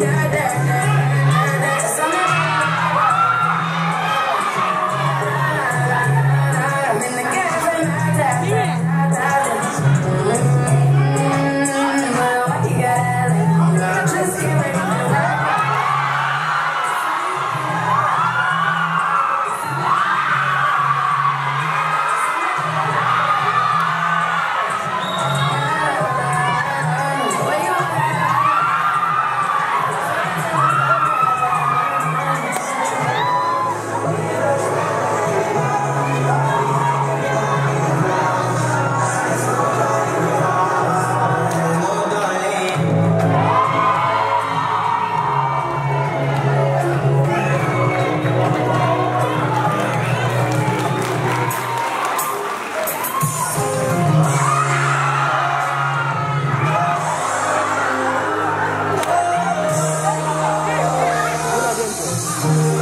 yeah. Since